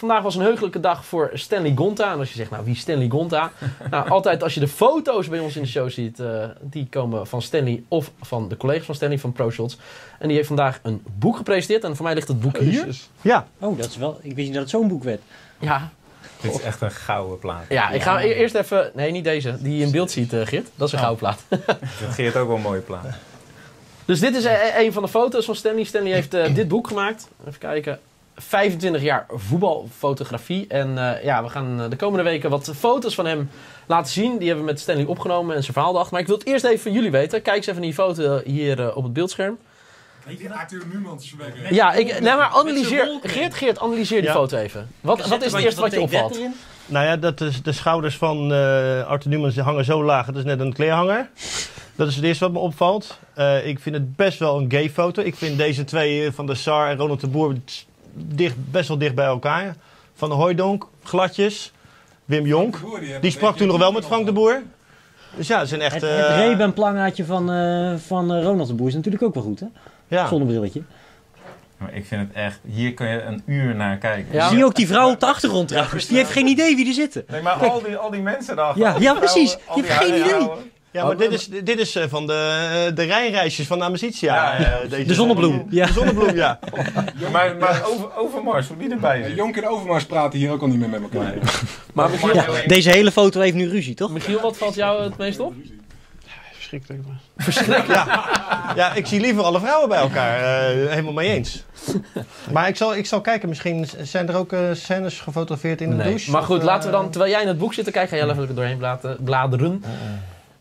Vandaag was een heugelijke dag voor Stanley Gonta. En als je zegt, nou, wie is Stanley Gonta? nou, altijd als je de foto's bij ons in de show ziet, eh, die komen van Stanley of van de collega's van Stanley van ProShots. En die heeft vandaag een boek gepresenteerd. En voor mij ligt het boek hier. Ja, Oh, dat is wel... Ik wist niet dat het zo'n boek werd. Ja, Dit is echt een gouden plaat. ja, ik ga e- eerst even... Nee, niet deze. Die je in beeld ziet, eh Geert. Dat is een Oh. gouden plaat. Dat Geert ook wel een mooie plaat. Dus dit is e- een van de foto's van Stanley. Stanley heeft eh, dit boek gemaakt. Even kijken. 25 jaar voetbalfotografie. En eh, ja, we gaan eh, de komende weken wat foto's van hem laten zien. Die hebben we met Stanley opgenomen en zijn verhaal erachter. Maar ik wil het eerst even van jullie weten. Kijk eens even die foto hier eh, op het beeldscherm. Die Arthur wekken. Ja, ik, nee, maar analyseer. Geert, Geert, analyseer die Ja. foto even. Wat, wat is het eerste wat je opvalt? nou ja, dat is, de schouders van eh Arthur Newmans die hangen zo laag. Dat is net een kleerhanger. Dat is het eerste wat me opvalt. Eh, ik vind het best wel een gay foto. Ik vind deze twee van de Sar en Ronald de Boer dicht, best wel dicht bij elkaar. Van de Hooijdonk, gladjes. Wim Jonk. Die sprak toen nog wel met Frank de Boer. Dus ja, ze zijn echt... Het, eh, het Ray-Ban-plangaatje van, eh, van eh, Ronald de Boer is natuurlijk ook wel goed, hè? ja. Zonnebrilletje. Maar ik vind het echt... Hier kun je een uur naar kijken. Ja. Zie je ook die vrouw op de achtergrond trouwens? Die heeft geen idee wie er zitten. Nee, maar al die, al die mensen daar. Ja, ja, precies. Je hebt geen idee. Ja, maar dit is, dit is eh, van de, de Rijnreisjes van Amicitia. Ja, ja. eh, deze- De zonnebloem. Ja. De zonnebloem, ja. Maar, maar over, Overmars, hoe die erbij zit. Jonk en Overmars praten hier ook al niet meer met elkaar. Maar Michiel, Ja, deze hele foto heeft nu ruzie, toch? Michiel, wat valt jou het meest op? Verschrikkelijk. Verschrikkelijk, ja. Ja, ik zie liever alle vrouwen bij elkaar. eh, helemaal mee eens. Maar ik zal, ik zal kijken, misschien zijn er ook eh, scènes gefotografeerd in de Nee. douche. Maar goed, Of, laten we eh, dan, terwijl jij in het boek zit te kijken, ga jij even doorheen bladeren.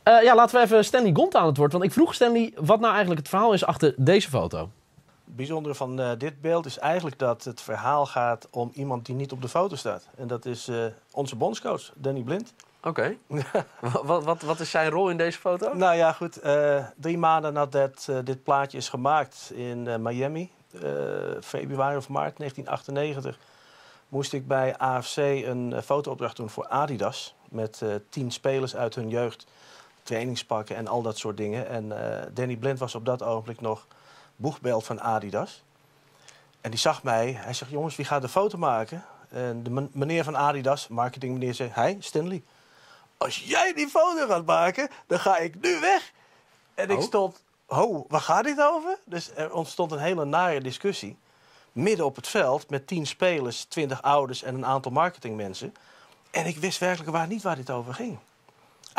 Eh, ja, laten we even Stanley Gont aan het woord. Want ik vroeg Stanley wat nou eigenlijk het verhaal is achter deze foto. Het bijzondere van eh, dit beeld is eigenlijk dat het verhaal gaat om iemand die niet op de foto staat. En dat is eh, onze bondscoach, Danny Blind. Oké. wat, wat, wat is zijn rol in deze foto? Nou ja, goed. eh, drie maanden nadat eh, dit plaatje is gemaakt in eh, Miami, eh, februari of maart 1998, moest ik bij AFC een fotoopdracht doen voor Adidas. Met eh, tien spelers uit hun jeugd, trainingspakken en al dat soort dingen. En eh, Danny Blind was op dat ogenblik nog boegbeeld van Adidas. En die zag mij. Hij zegt, jongens, wie gaat de foto maken? En de men- meneer van Adidas, marketing meneer, zei, hij, Stanley. Als jij die foto gaat maken, dan ga ik nu weg. En ik Oh. stond, ho, waar gaat dit over? Dus er ontstond een hele nare discussie. Midden op het veld met tien spelers, twintig ouders en een aantal marketingmensen. En ik wist werkelijk waar niet waar dit over ging.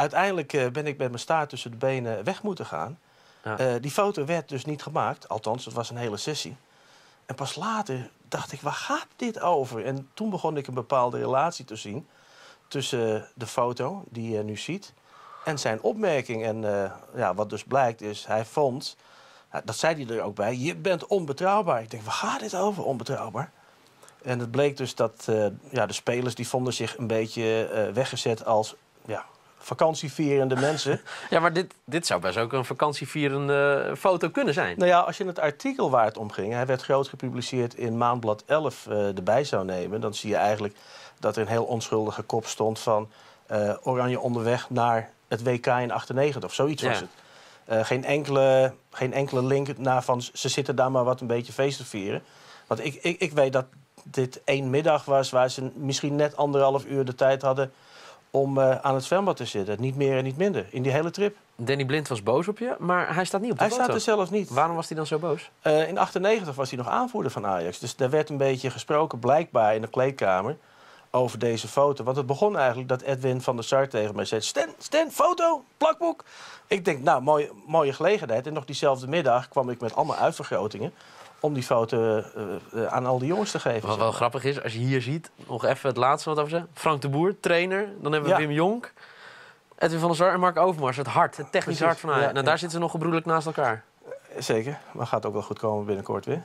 Uiteindelijk eh, ben ik met mijn staart tussen de benen weg moeten gaan. Ja. Eh, die foto werd dus niet gemaakt. Althans, het was een hele sessie. En pas later dacht ik, waar gaat dit over? En toen begon ik een bepaalde relatie te zien tussen de foto die je nu ziet en zijn opmerking. En eh, ja, wat dus blijkt is, hij vond, dat zei hij er ook bij, je bent onbetrouwbaar. Ik denk, waar gaat dit over, onbetrouwbaar? En het bleek dus dat ja, de spelers die vonden zich een beetje eh, weggezet als ja, vakantievierende mensen. Ja, maar dit, dit zou best ook een vakantievierende foto kunnen zijn. Nou ja, als je het artikel waar het om ging, hij werd groot gepubliceerd in Maandblad 11 eh, erbij zou nemen, dan zie je eigenlijk dat er een heel onschuldige kop stond van eh, Oranje onderweg naar het WK in 98 of zoiets was het. Eh, geen, enkele, geen enkele link naar van ze zitten daar maar wat een beetje feest te vieren. Want ik, ik, ik weet dat dit één middag was waar ze misschien net anderhalf uur de tijd hadden om eh, aan het zwembad te zitten. Niet meer en niet minder in die hele trip. Danny Blind was boos op je, maar hij staat niet op de Hij foto. staat er zelf niet. Waarom was hij dan zo boos? Eh, in 98 was hij nog aanvoerder van Ajax. Dus daar werd een beetje gesproken, blijkbaar in de kleedkamer, over deze foto. Want het begon eigenlijk dat Edwin van der Sar tegen mij zei... Stan, Stan, foto, plakboek. Ik denk, nou, mooie, mooie gelegenheid. En nog diezelfde middag kwam ik met allemaal uitvergrotingen... om die foto eh, eh, aan al die jongens te geven. Wat wel grappig is, als je hier ziet, nog even het laatste wat over zeggen. Frank de Boer, trainer. Dan hebben we Ja. Wim Jonk, Edwin van der Sar en Mark Overmars. Het hart, het technisch Precies. hart van Ajax. Ja, nou, ja. daar zitten ze nog gebroedelijk naast elkaar. Zeker, maar gaat ook wel goed komen binnenkort weer.